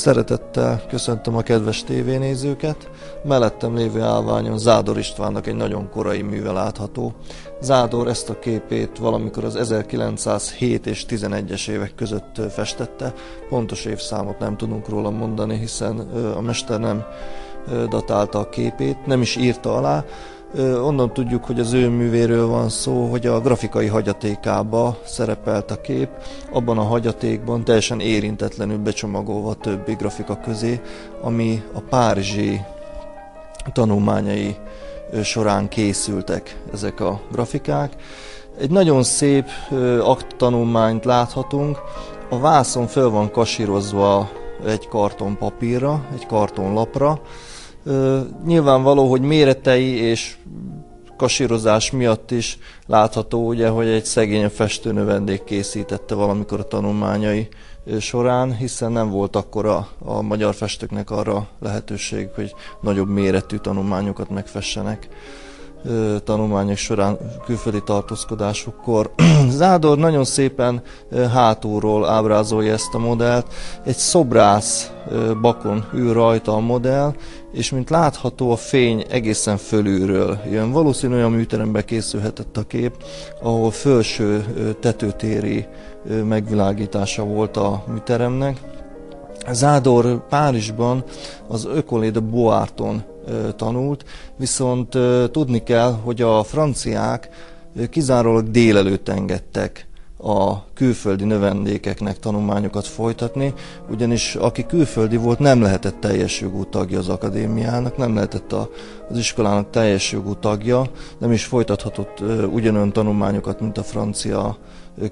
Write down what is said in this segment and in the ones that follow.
Szeretettel köszöntöm a kedves tévénézőket. Mellettem lévő állványon Zádor Istvánnak egy nagyon korai műve látható. Zádor ezt a képét valamikor az 1907 és 11-es évek között festette. Pontos évszámot nem tudunk róla mondani, hiszen a mester nem datálta a képét, nem is írta alá, Onnan tudjuk, hogy az ő művéről van szó, hogy a grafikai hagyatékába szerepelt a kép, abban a hagyatékban teljesen érintetlenül becsomagolva a többi grafika közé, ami a párizsi tanulmányai során készültek ezek a grafikák. Egy nagyon szép akt tanulmányt láthatunk, a vászon föl van kasírozva egy karton papírra, egy kartonlapra, Nyilvánvaló, hogy méretei és kasírozás miatt is látható, ugye, hogy egy szegény festő növendék készítette valamikor a tanulmányai során, hiszen nem volt akkor a, a magyar festőknek arra lehetőség, hogy nagyobb méretű tanulmányokat megfessenek tanulmányok során külföldi tartózkodásukkor. Zádor nagyon szépen hátulról ábrázolja ezt a modellt. Egy szobrász bakon ül rajta a modell, és mint látható a fény egészen fölülről jön. Valószínű olyan műteremben készülhetett a kép, ahol felső tetőtéri megvilágítása volt a műteremnek. Zádor Párizsban az Ökolé de Boarton tanult, viszont tudni kell, hogy a franciák kizárólag délelőtt engedtek a külföldi növendékeknek tanulmányokat folytatni, ugyanis aki külföldi volt, nem lehetett teljes jogú tagja az akadémiának, nem lehetett a, az iskolának teljes jogú tagja, nem is folytathatott ugyanolyan tanulmányokat, mint a francia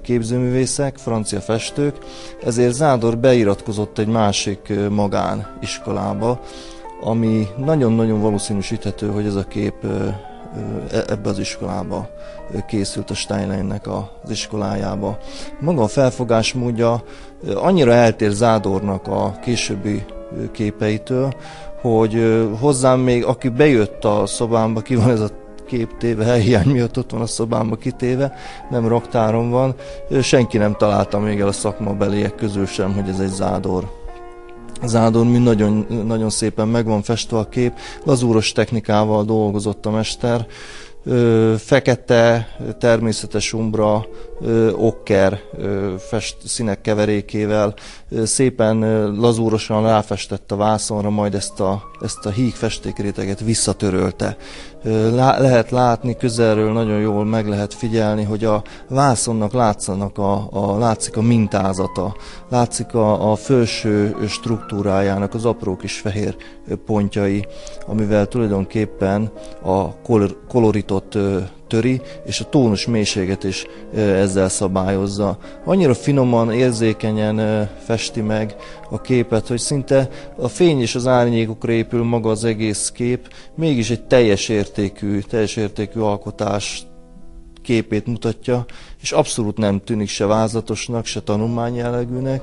képzőművészek, francia festők, ezért Zádor beiratkozott egy másik magán iskolába, ami nagyon-nagyon valószínűsíthető, hogy ez a kép e, ebbe az iskolába készült a Steinleinnek az iskolájába. Maga a felfogásmódja annyira eltér Zádornak a későbbi képeitől, hogy hozzám még, aki bejött a szobámba, ki van ez a kép téve, helyhiány miatt ott van a szobámba kitéve, nem raktáron van, senki nem találta még el a szakmabeliek közül sem, hogy ez egy Zádor Zádon mi nagyon, nagyon szépen meg van festve a kép, lazúros technikával dolgozott a mester, fekete, természetes umbra, okker fest, színek keverékével szépen lazúrosan ráfestett a vászonra, majd ezt a, ezt a híg festékréteget visszatörölte. Lá, lehet látni, közelről nagyon jól meg lehet figyelni, hogy a vászonnak látszanak a, a, látszik a mintázata, látszik a, a felső struktúrájának az apró kis fehér pontjai, amivel tulajdonképpen a kolor, koloritot töri, és a tónus mélységet is ezzel szabályozza. Annyira finoman, érzékenyen festi meg a képet, hogy szinte a fény és az árnyékokra épül maga az egész kép, mégis egy teljes értékű, teljes értékű alkotás képét mutatja, és abszolút nem tűnik se vázatosnak, se tanulmányjellegűnek,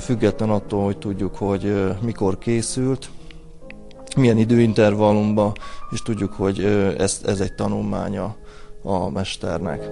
független attól, hogy tudjuk, hogy mikor készült, milyen időintervallumban, és tudjuk, hogy ez, ez egy tanulmánya a mesternek.